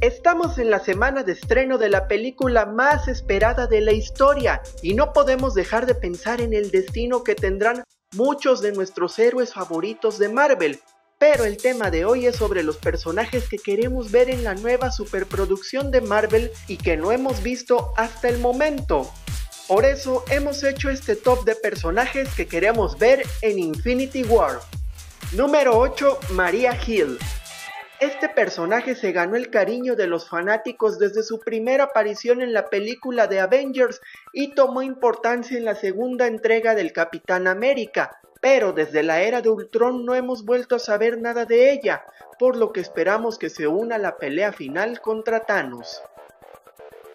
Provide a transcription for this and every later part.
Estamos en la semana de estreno de la película más esperada de la historia y no podemos dejar de pensar en el destino que tendrán muchos de nuestros héroes favoritos de Marvel. Pero el tema de hoy es sobre los personajes que queremos ver en la nueva superproducción de Marvel y que no hemos visto hasta el momento. Por eso hemos hecho este top de personajes que queremos ver en Infinity War. Número 8. Maria Hill. Este personaje se ganó el cariño de los fanáticos desde su primera aparición en la película de Avengers y tomó importancia en la segunda entrega del Capitán América, pero desde la era de Ultron no hemos vuelto a saber nada de ella, por lo que esperamos que se una a la pelea final contra Thanos.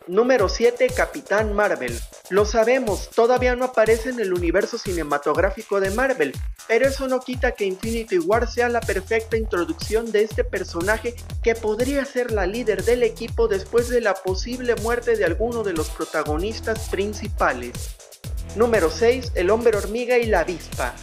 Número 7. Capitán Marvel. Lo sabemos, todavía no aparece en el universo cinematográfico de Marvel, pero eso no quita que Infinity War sea la perfecta introducción de este personaje que podría ser la líder del equipo después de la posible muerte de alguno de los protagonistas principales. Número 6. El hombre hormiga y la avispa.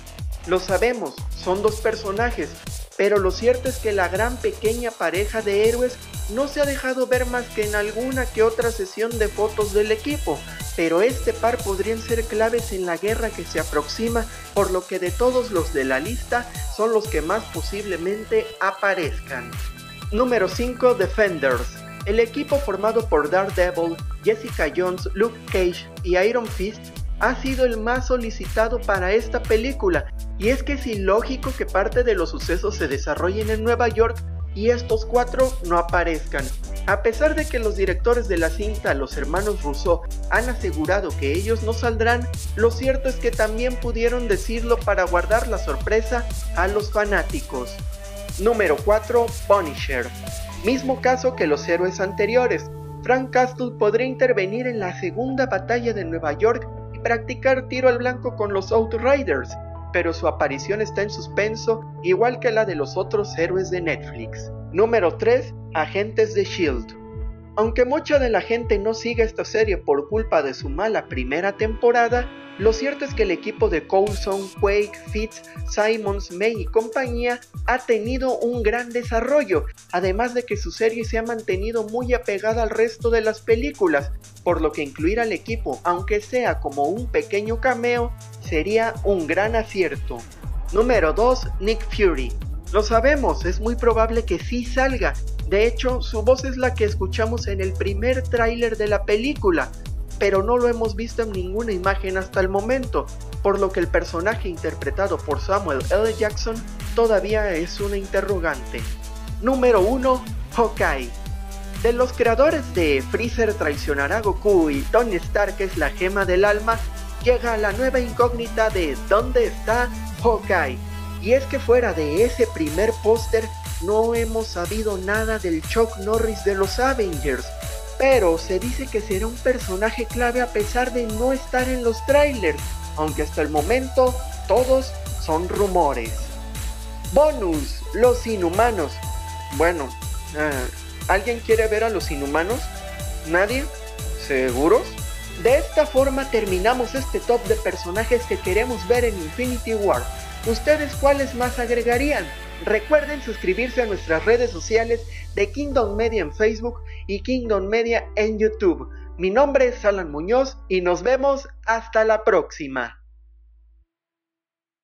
Lo sabemos, son dos personajes, pero lo cierto es que la gran pequeña pareja de héroes no se ha dejado ver más que en alguna que otra sesión de fotos del equipo, pero este par podrían ser claves en la guerra que se aproxima, por lo que de todos los de la lista son los que más posiblemente aparezcan. Número 5 Defenders. El equipo formado por Daredevil, Jessica Jones, Luke Cage y Iron Fist ha sido el más solicitado para esta película, y es que es ilógico que parte de los sucesos se desarrollen en Nueva York y estos cuatro no aparezcan. A pesar de que los directores de la cinta, los hermanos Rousseau, han asegurado que ellos no saldrán, lo cierto es que también pudieron decirlo para guardar la sorpresa a los fanáticos. Número 4. Punisher. Mismo caso que los héroes anteriores. Frank Castle podría intervenir en la segunda batalla de Nueva York y practicar tiro al blanco con los Outriders, pero su aparición está en suspenso, igual que la de los otros héroes de Netflix. Número 3. Agentes de Shield. Aunque mucha de la gente no siga esta serie por culpa de su mala primera temporada, lo cierto es que el equipo de Coulson, Quake, Fitz, Simons, May y compañía ha tenido un gran desarrollo, además de que su serie se ha mantenido muy apegada al resto de las películas, por lo que incluir al equipo, aunque sea como un pequeño cameo, sería un gran acierto. Número 2. Nick Fury. Lo sabemos, es muy probable que sí salga. De hecho, su voz es la que escuchamos en el primer tráiler de la película, pero no lo hemos visto en ninguna imagen hasta el momento, por lo que el personaje interpretado por Samuel L. Jackson todavía es una interrogante. Número 1. Hawkeye. De los creadores de Freezer traicionará a Goku y Tony Stark es la gema del alma, llega la nueva incógnita de ¿dónde está Hawkeye? Y es que fuera de ese primer póster no hemos sabido nada del Chuck Norris de los Avengers, pero se dice que será un personaje clave a pesar de no estar en los trailers, aunque hasta el momento todos son rumores. Bonus, los inhumanos. Bueno, eh, ¿alguien quiere ver a los inhumanos? ¿Nadie? ¿Seguros? De esta forma terminamos este top de personajes que queremos ver en Infinity War. ¿Ustedes cuáles más agregarían? Recuerden suscribirse a nuestras redes sociales de Kingdom Media en Facebook y Kingdom Media en YouTube. Mi nombre es Alan Muñoz y nos vemos hasta la próxima.